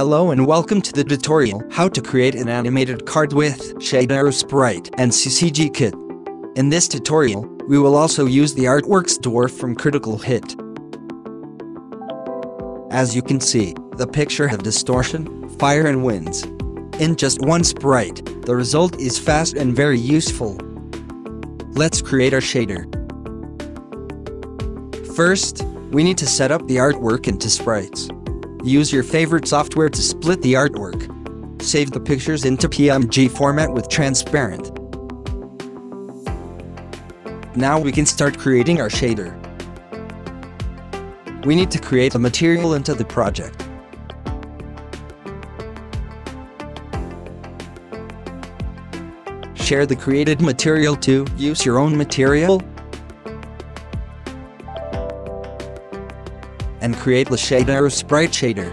Hello and welcome to the tutorial how to create an animated card with Shadero Sprite and CCG Kit. In this tutorial, we will also use the Artworks dwarf from Critical Hit. As you can see, the picture have distortion, fire and winds. In just one sprite, the result is fast and very useful. Let's create our shader. First, we need to set up the artwork into sprites. Use your favorite software to split the artwork. Save the pictures into PNG format with transparent. Now we can start creating our shader. We need to create a material into the project. Share the created material to use your own material and create the shader or sprite shader.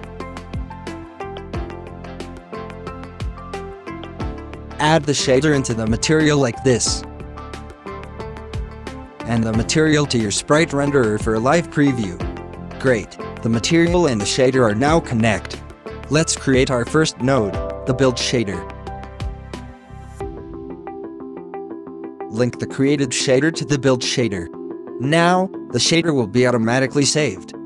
Add the shader into the material like this. And the material to your sprite renderer for a live preview. Great, the material and the shader are now connect. Let's create our first node, the build shader. Link the created shader to the build shader. Now, the shader will be automatically saved.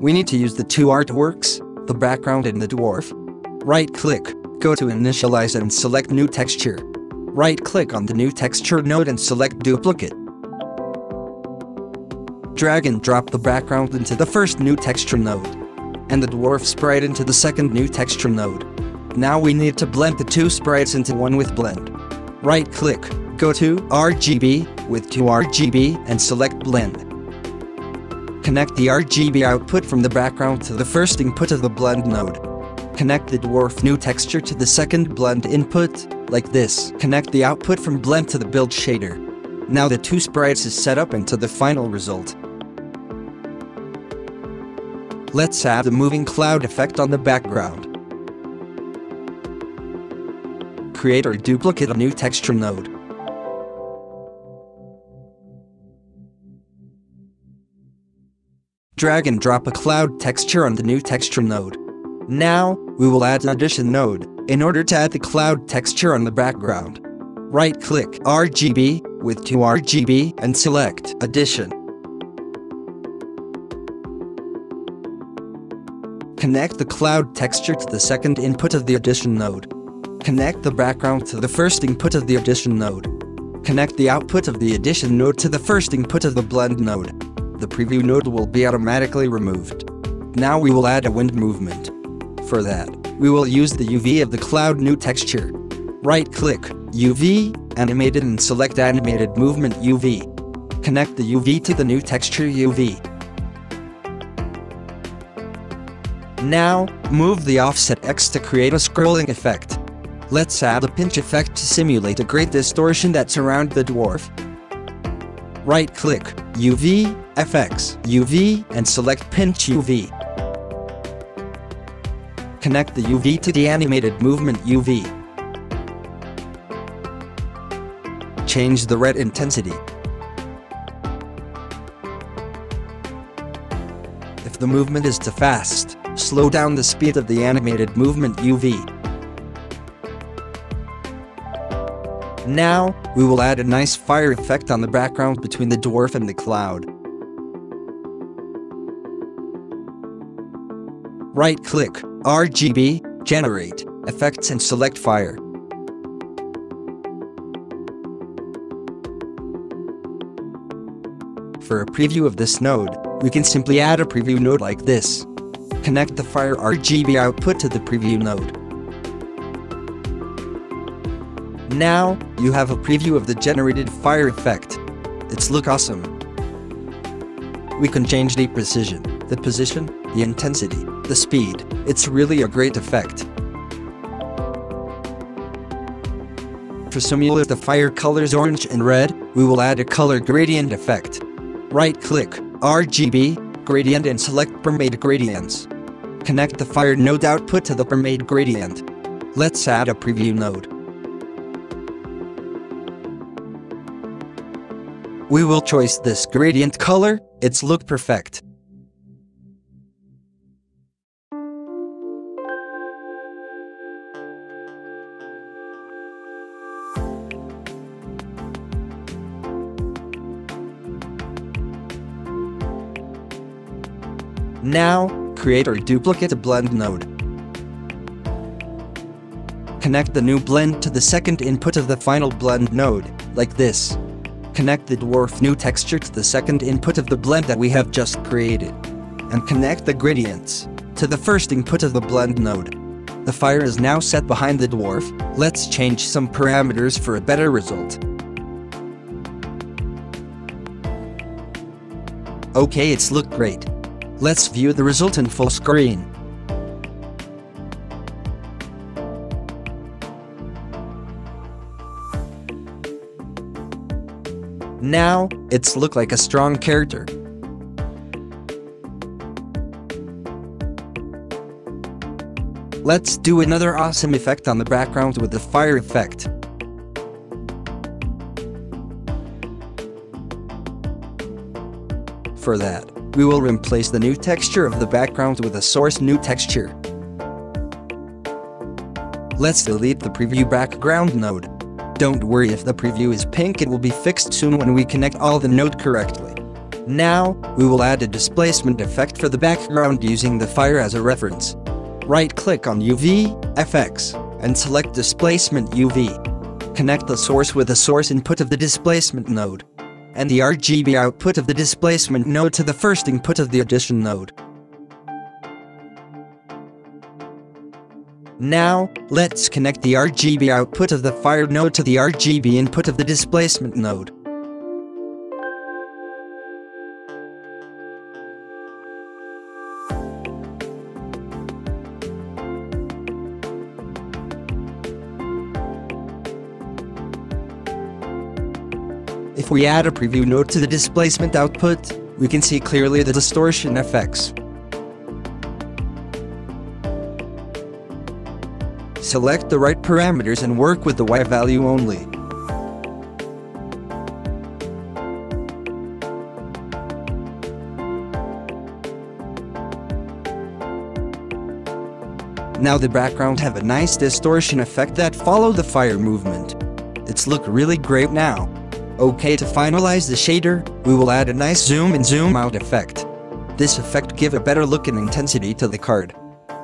We need to use the two artworks, the background and the dwarf. Right-click, go to Initialize and select New Texture. Right-click on the New Texture node and select Duplicate. Drag and drop the background into the first New Texture node, and the dwarf sprite into the second New Texture node. Now we need to blend the two sprites into one with Blend. Right-click, go to RGB, with 2RGB and select Blend. Connect the RGB output from the background to the first input of the blend node. Connect the dwarf new texture to the second blend input, like this. Connect the output from blend to the build shader. Now the two sprites is set up into the final result. Let's add the moving cloud effect on the background. Create or duplicate a new texture node. Drag and drop a cloud texture on the new texture node. Now, we will add an addition node, in order to add the cloud texture on the background. Right-click RGB, with 2RGB and select Addition. Connect the cloud texture to the second input of the addition node. Connect the background to the first input of the addition node. Connect the output of the addition node to the first input of the blend node the preview node will be automatically removed. Now we will add a wind movement. For that, we will use the UV of the cloud new texture. Right-click, UV, Animated and select Animated Movement UV. Connect the UV to the new texture UV. Now, move the offset X to create a scrolling effect. Let's add a pinch effect to simulate a great distortion that surround the dwarf. Right-click, UV, FX, UV, and select Pinch UV. Connect the UV to the animated movement UV. Change the red intensity. If the movement is too fast, slow down the speed of the animated movement UV. Now, we will add a nice fire effect on the background between the dwarf and the cloud. Right-click, RGB, Generate, Effects and select Fire. For a preview of this node, we can simply add a preview node like this. Connect the Fire RGB output to the preview node. Now, you have a preview of the generated fire effect. It's look awesome. We can change the precision, the position, the intensity, the speed. It's really a great effect. To simulate the fire colors orange and red, we will add a color gradient effect. Right-click, RGB, gradient and select Premade Gradients. Connect the fire node output to the Premade Gradient. Let's add a preview node. We will choose this gradient color, it's look perfect. Now, create our duplicate blend node. Connect the new blend to the second input of the final blend node, like this. Connect the dwarf new texture to the second input of the blend that we have just created. And connect the gradients to the first input of the blend node. The fire is now set behind the dwarf, let's change some parameters for a better result. Okay it's look great. Let's view the result in full screen. Now, it's look like a strong character. Let's do another awesome effect on the background with the fire effect. For that, we will replace the new texture of the background with a source new texture. Let's delete the preview background node. Don't worry if the preview is pink it will be fixed soon when we connect all the node correctly. Now, we will add a displacement effect for the background using the fire as a reference. Right-click on UV, FX, and select Displacement UV. Connect the source with the source input of the displacement node, and the RGB output of the displacement node to the first input of the addition node. Now, let's connect the RGB output of the fire node to the RGB input of the displacement node. If we add a preview node to the displacement output, we can see clearly the distortion effects. Select the right parameters and work with the Y value only. Now the background have a nice distortion effect that follow the fire movement. It's look really great now. Okay to finalize the shader, we will add a nice zoom and zoom out effect. This effect give a better look and intensity to the card.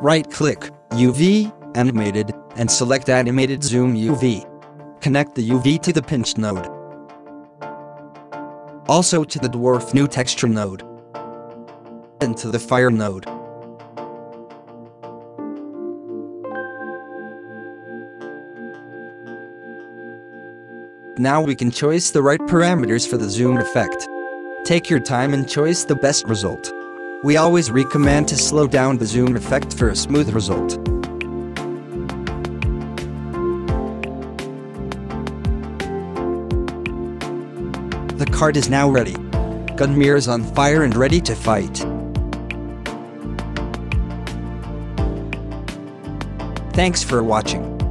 Right click, UV, Animated, and select Animated Zoom UV. Connect the UV to the pinch node. Also to the dwarf new texture node. And to the fire node. Now we can choose the right parameters for the zoom effect. Take your time and choose the best result. We always recommend to slow down the zoom effect for a smooth result. Card is now ready. Gunmir is on fire and ready to fight. Thanks for watching.